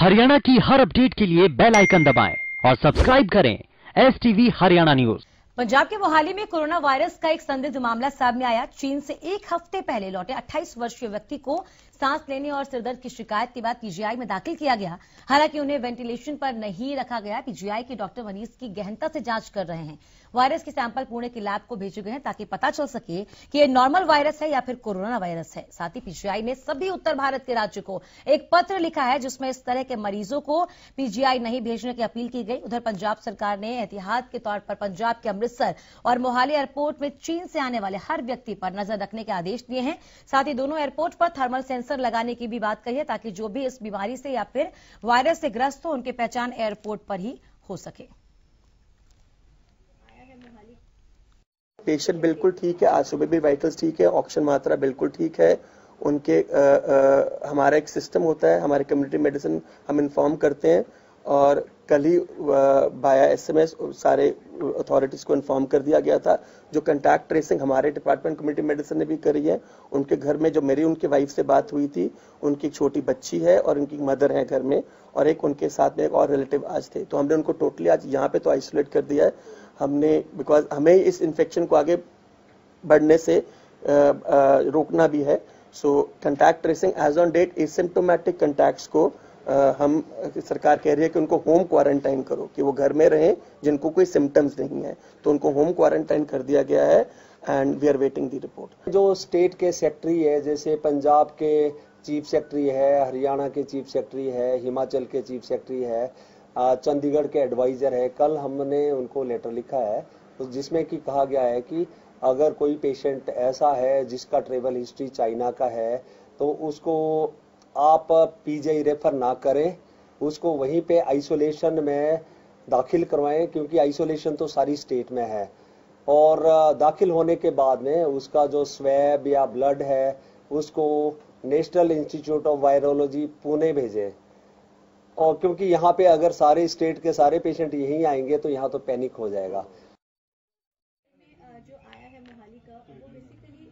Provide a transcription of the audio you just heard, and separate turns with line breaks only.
हरियाणा की हर अपडेट के लिए बेल आइकन दबाएँ और सब्सक्राइब करें S TV Haryana news
Punjab के मोहाली में कोरोना वायरस का एक संदिग्ध मामला सामने आया। चीन से एक हफ़्ते पहले लौटे 28 वर्षीय व्यक्ति को सांस लेने और सिरदर्द की शिकायत के बाद पीजीआई में दाखिल किया गया। हालाँकि उन्हें वेंटिलेशन पर नहीं रखा गया। पीजीआई के डॉक्टर वनीस की गहनता से जाँच कर रहे हैं। वायरस के सैंपल पुणे के लैब को भेजे गए हैं ताकि पता चल सके कि ये नॉर्मल वायरस है या फिर कोरोना वायरस है। साथ ही पीजीआई ने सभी उत्तर भारत के राज्यों को एक पत्र लिखा है जिसमें इस तरह के मरीजों को पीजीआई नहीं भेजने की अपील की गई। उधर पंजाब सरकार ने एहतियात के तौर पर पंजाब के अमृतसर और मोहाली एयरपोर्ट में चीन से आने वाले हर व्यक्ति पर नज़र रखने के आदेश दिए हैं। साथ ही दोनों एयरपोर्ट पर थर्मल सेंसर लगाने की भी बात कही है ताकि जो भी इस बीमारी से या फिर वायरस से ग्रस्त हो उनकी पहचान एयरपोर्ट पर ही हो सके।
पेशेंट बिल्कुल ठीक है आज सुबह भी वाइटल्स ठीक है ऑक्सीजन मात्रा बिल्कुल ठीक है। उनके आ, आ, हमारा एक सिस्टम होता है हमारे कम्युनिटी मेडिसिन हम इन्फॉर्म करते हैं और कल ही बाया एसएमएस सारे अथॉरिटीज को इन्फॉर्म कर दिया गया था। जो कंटैक्ट ट्रेसिंग हमारे डिपार्टमेंट कम्युनिटी मेडिसिन ने भी करी है उनके घर में जो मेरी उनकी वाइफ से बात हुई थी उनकी एक छोटी बच्ची है और उनकी मदर है घर में और एक उनके साथ में एक और रिलेटिव आज थे। तो हमने उनको टोटली आज यहाँ पे तो आइसोलेट कर दिया है। हमने बिकॉज़ हमें इस इन्फेक्शन को आगे बढ़ने से आ, आ, रोकना भी है। So contact tracing as on date asymptomatic contacts को हम सरकार कह रही है कि उनको होम क्वारंटाइन करो, कि वो घर में रहें, जिनको कोई सिम्टम्स नहीं है। तो उनको होम क्वारंटाइन कर दिया गया है and we are waiting the report
जो स्टेट के सेक्रेटरी है, जैसे पंजाब के चीफ सेक्रेटरी है, हरियाणा के चीफ सेक्रेटरी है, हिमाचल के चीफ सेक्रेटरी है चंडीगढ़ के एडवाइजर है, कल हमने उनको लेटर लिखा है जिसमें कि कहा गया है कि अगर कोई पेशेंट ऐसा है जिसका ट्रेवल हिस्ट्री चाइना का है तो उसको आप पीजीआई रेफर ना करें उसको वहीं पे आइसोलेशन में दाखिल करवाएँ क्योंकि आइसोलेशन तो सारी स्टेट में है। और दाखिल होने के बाद में उसका जो स्वैब या ब्लड है उसको National Institute of Virology Pune भेजे। और क्योंकि यहाँ पे अगर सारे स्टेट के सारे पेशेंट यहीं आएँगे तो यहाँ तो पैनिक हो जाएगा।
जो आया है मोहाली का वो बेसिकली